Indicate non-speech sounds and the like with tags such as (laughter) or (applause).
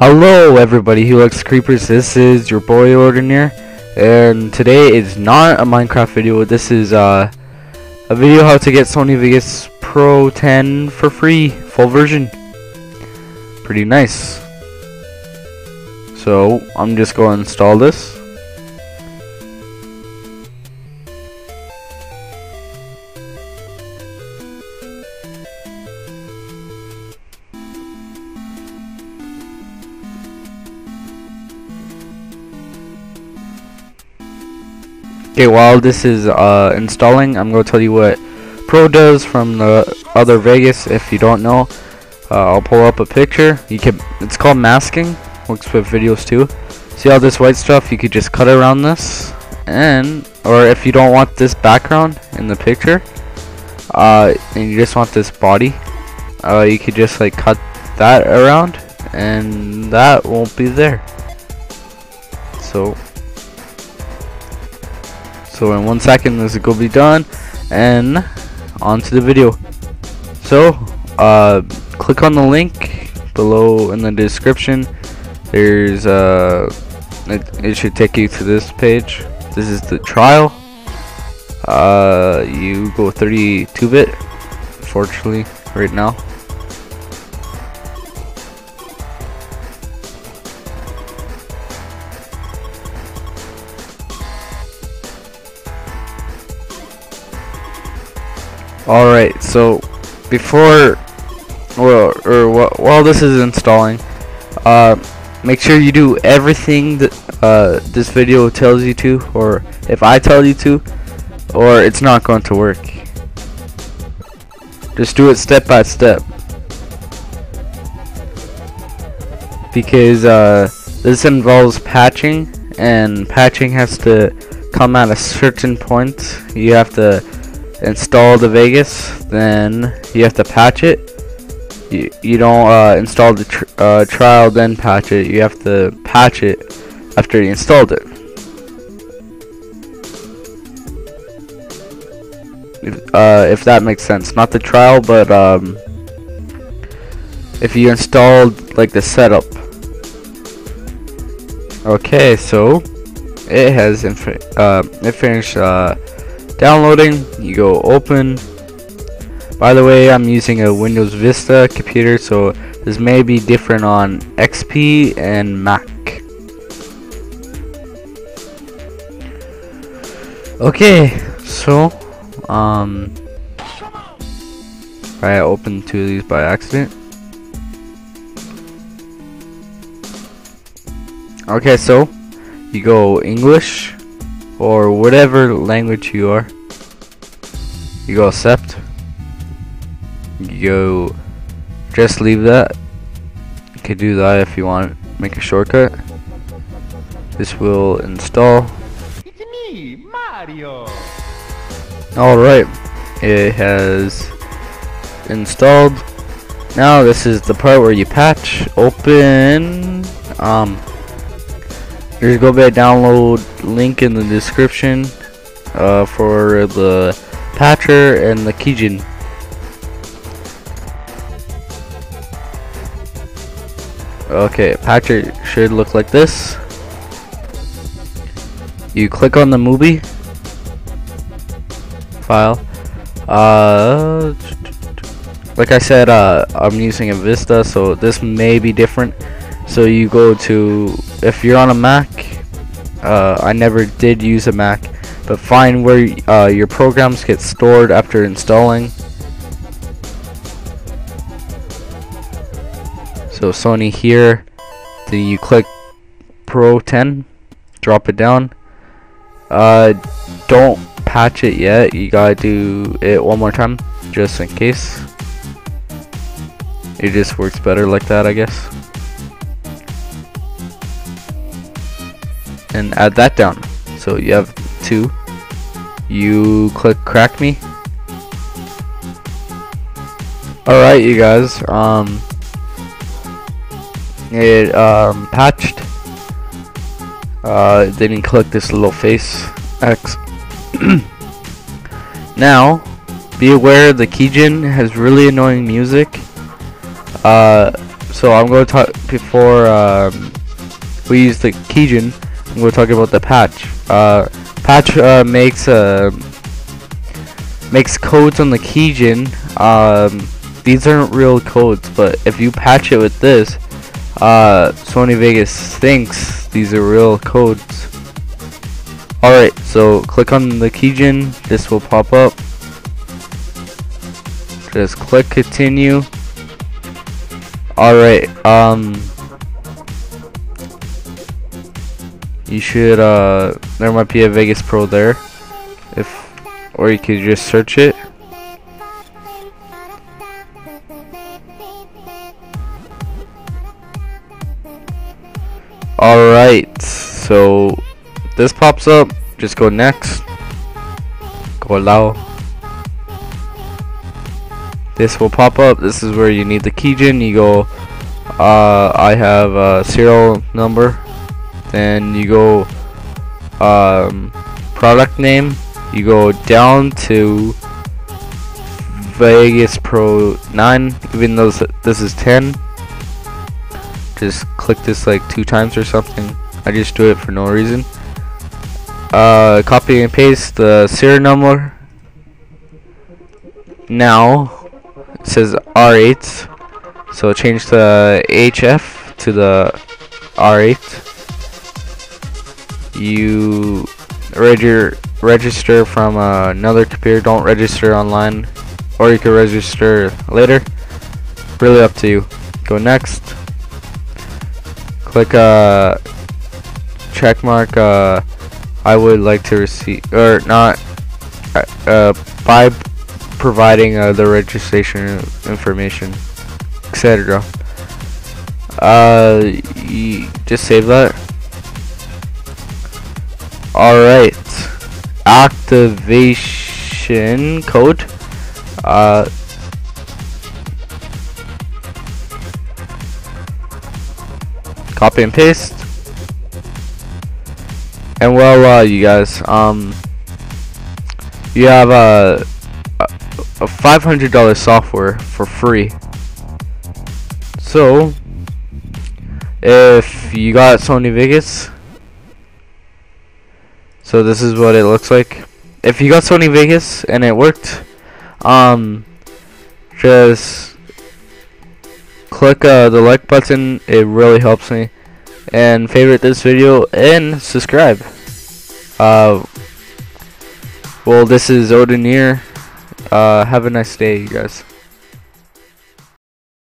Hello everybody who likes creepers, this is your boy Ordinaire, and today is not a Minecraft video, this is uh, a video how to get Sony Vegas Pro 10 for free, full version. Pretty nice. So, I'm just going to install this. Okay, while this is uh, installing, I'm going to tell you what Pro does from the other Vegas. If you don't know, uh, I'll pull up a picture. You can. It's called masking. Works with videos too. See all this white stuff? You could just cut around this, and or if you don't want this background in the picture, uh, and you just want this body, uh, you could just like cut that around, and that won't be there. So so in one second this is gonna be done and on to the video. So uh, click on the link below in the description. There's uh it, it should take you to this page. This is the trial. Uh you go 32 bit fortunately right now. Alright, so before well, or while this is installing, uh, make sure you do everything that uh, this video tells you to, or if I tell you to, or it's not going to work. Just do it step by step. Because uh, this involves patching, and patching has to come at a certain point. You have to install the Vegas, then you have to patch it. You, you don't uh, install the tr uh, trial then patch it. You have to patch it after you installed it. If, uh, if that makes sense, not the trial, but um, if you installed like the setup. Okay, so it has uh, it finished uh, downloading you go open. By the way I'm using a Windows Vista computer so this may be different on XP and Mac. Okay so um I opened two of these by accident. Okay so you go English or whatever language you are. You go accept. You go just leave that. You could do that if you want make a shortcut. This will install. It's me, Mario. Alright. It has installed. Now this is the part where you patch, open, um, gonna be a download link in the description uh, for the patcher and the keygen. Okay, patcher should look like this. You click on the movie file. Uh, like I said, uh, I'm using a Vista, so this may be different. So you go to, if you're on a Mac, uh, I never did use a Mac, but find where uh, your programs get stored after installing. So Sony here, then you click Pro 10, drop it down. Uh, don't patch it yet, you gotta do it one more time, just in case. It just works better like that, I guess. And add that down. So you have two. You click crack me. Alright you guys, um it um patched. Uh then you click this little face X. (clears throat) now be aware the keygen has really annoying music. Uh so I'm going to talk before um, we use the keygen. I'm going to talk about the patch. Uh, patch uh, makes uh, makes codes on the keygen. Um, these aren't real codes, but if you patch it with this, uh, Sony Vegas thinks these are real codes. Alright, so click on the keygen. This will pop up. Just click continue. Alright, um you should uh there might be a Vegas Pro there. If or you could just search it. Alright, so this pops up, just go next. Go allow. This will pop up. This is where you need the keygen. You go, uh, I have a serial number. Then you go, um, product name. You go down to Vegas Pro 9, even though this is 10 just click this like two times or something. I just do it for no reason. Uh, copy and paste the serial number. Now it says R8, so change the HF to the R8. You reg register from uh, another computer. Don't register online, or you can register later. Really up to you. Go next click uh check mark uh I would like to receive or not uh, uh by providing uh, the registration information etc uh just save that alright activation code. Uh copy and paste. And well uh, you guys um you have a a $500 software for free. So if you got Sony Vegas so this is what it looks like. If you got Sony Vegas and it worked um just click uh, the like button. It really helps me. And favorite this video and subscribe. Uh, well this is Odin here. Uh, have a nice day you guys